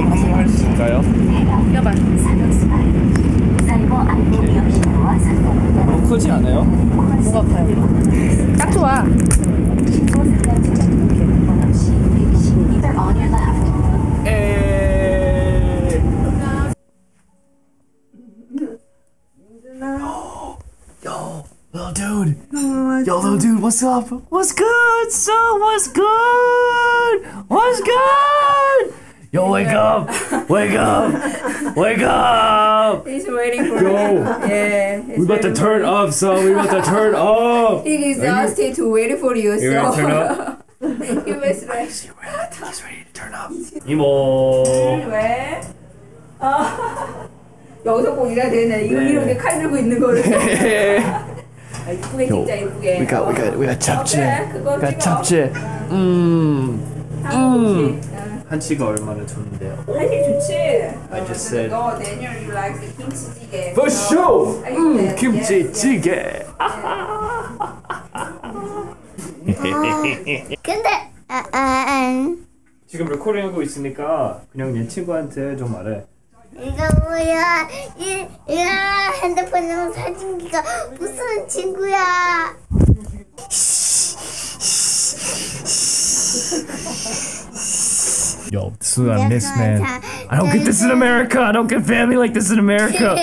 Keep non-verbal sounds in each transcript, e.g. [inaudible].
좀 한번 할 수 있을까요? 껴봐. 너무 크지 않아요? 뭐가 커요? 딱 좋아. 에이. Yo, little dude. Yo, little dude, what's up? What's good, son? What's good? What's good? Yo, wake up! Wake up! Wake up! He's waiting for Yo, Yeah. we about to turn up, son. We about to turn up. He exhausted to wait for you. You ready to so turn up? he was like, He's ready to turn up. 이모. 왜? 아, 여기서 꼭 이래야 되네. 이거 네. 이렇게 칼 들고 있는 거를. 아, 이쁘게 찍자 이쁘게. We got, we got, we got 잡채. 그래, 그거 got 찍어. 잡채. 음. 음. 한치가 얼마나 좋은데요? 사실 좋지. I just said. 너 Daniel you like the 김치찌개. For sure. I 음, 김치찌개. [laughs] 근데 아, 아, 아, 지금 레코딩하고 있으니까 그냥 얘 친구한테 좀 말해. 이거 뭐야? 이, 이 핸드폰으로 사진기가 무슨 친구야? [laughs] Yo, this is what I miss, man. I don't get this in America. I don't get family like this in America.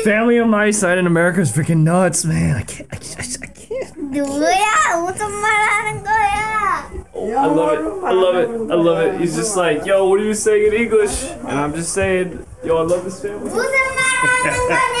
[laughs] family on my side in America is freaking nuts, man. I can't. I, can't. I can't. Oh, I love it. I love it. I love it. He's just like, yo, what are you saying in English? And I'm just saying, yo, I love this family. [laughs]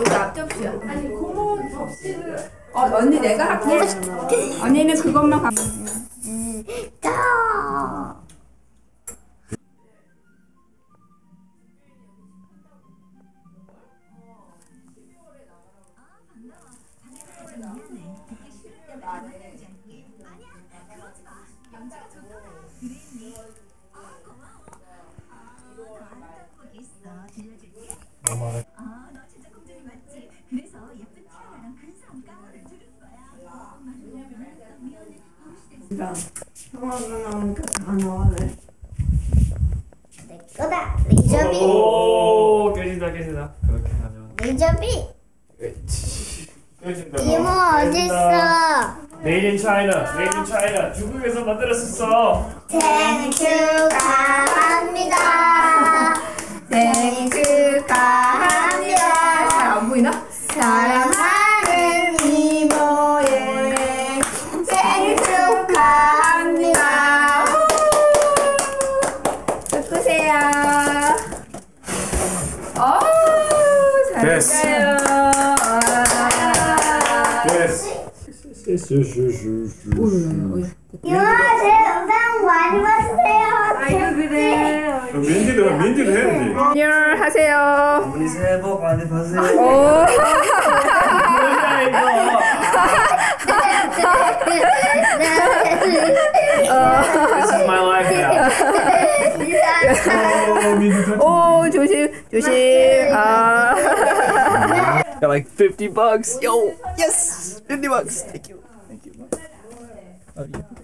이거 앞접시야. 아니 고모 접시를. 어 언니 내가 할게. 언니는 그것만 가. 다. 형아가 나오니까 다 나와네. 내 거다. 레이저비. 오, 깨진다, 깨진다. 그렇게 하면. 레이저비. 깨진다. 이모 어딨어? Made in China. Made in China. 중국에서 만들었었어. 생일 축하합니다. 생일 축하합니다. 잘 안 보이나? 사랑하는 이모의 생일 축하합니다. 어우, 됐어. 잘했어요. Yes. 이모 제 영상 많이 봐주세요. 아이고, 그래. 민지도 민지도 해야지. 안녕하세요. 우리 새해 복 많이 받으세요. 오. 뭐야 이거? [laughs] oh, Got like fifty bucks. Yo, yes, fifty bucks. Thank you, thank you. Oh, Love you.